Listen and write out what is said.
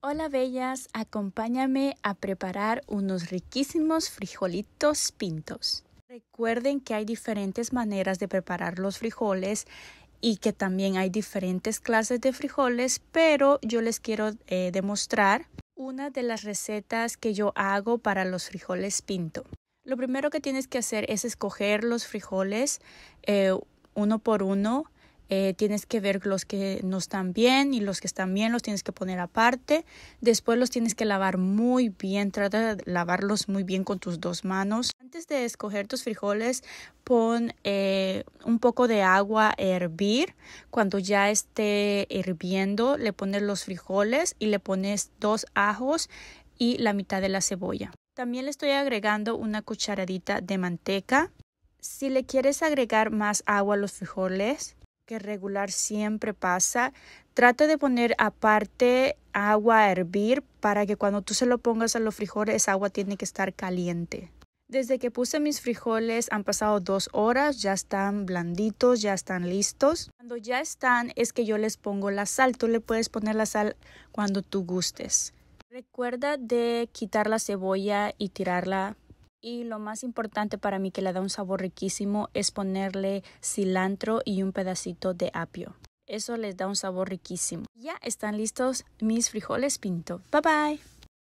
Hola bellas, acompáñame a preparar unos riquísimos frijolitos pintos. Recuerden que hay diferentes maneras de preparar los frijoles y que también hay diferentes clases de frijoles, pero yo les quiero eh, demostrar una de las recetas que yo hago para los frijoles pinto. Lo primero que tienes que hacer es escoger los frijoles eh, uno por uno eh, tienes que ver los que no están bien y los que están bien los tienes que poner aparte. Después los tienes que lavar muy bien, trata de lavarlos muy bien con tus dos manos. Antes de escoger tus frijoles, pon eh, un poco de agua a hervir. Cuando ya esté hirviendo, le pones los frijoles y le pones dos ajos y la mitad de la cebolla. También le estoy agregando una cucharadita de manteca. Si le quieres agregar más agua a los frijoles, que regular siempre pasa, trata de poner aparte agua a hervir para que cuando tú se lo pongas a los frijoles, esa agua tiene que estar caliente. Desde que puse mis frijoles han pasado dos horas, ya están blanditos, ya están listos. Cuando ya están es que yo les pongo la sal. Tú le puedes poner la sal cuando tú gustes. Recuerda de quitar la cebolla y tirarla y lo más importante para mí que le da un sabor riquísimo es ponerle cilantro y un pedacito de apio. Eso les da un sabor riquísimo. Ya están listos mis frijoles pinto. Bye bye.